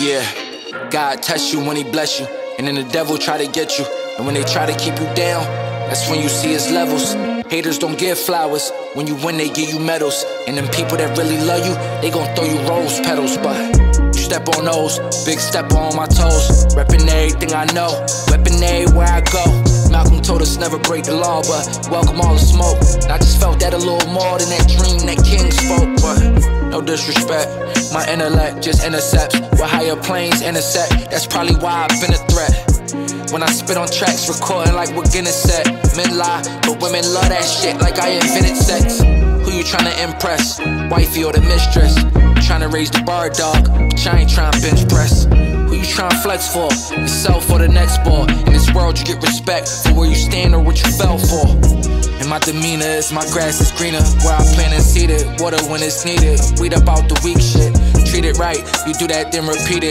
Yeah, God test you when He bless you, and then the devil try to get you. And when they try to keep you down, that's when you see His levels. Haters don't give flowers. When you win, they give you medals. And them people that really love you, they gon' throw you rose petals. But you step on those, big step on my toes. Reppin' everything I know, weapon everywhere I go. Malcolm told us never break the law, but welcome all the smoke. And I just felt that a little more than that dream that King spoke. But disrespect, my intellect just intercepts where higher planes intersect. That's probably why I've been a threat. When I spit on tracks, recording like what Guinness said. Men lie, but women love that shit like I invented sex. Who you tryna impress? Wifey or the mistress? Tryna raise the bar, dog, but I ain't tryna bench press. Who you tryna flex for? Yourself or the next ball? In this world, you get respect for where you stand or what you fell for. Demeanor my grass is greener. Where I plant and seed it, water when it's needed. Weed up out the weak shit. Treat it right, you do that, then repeat it.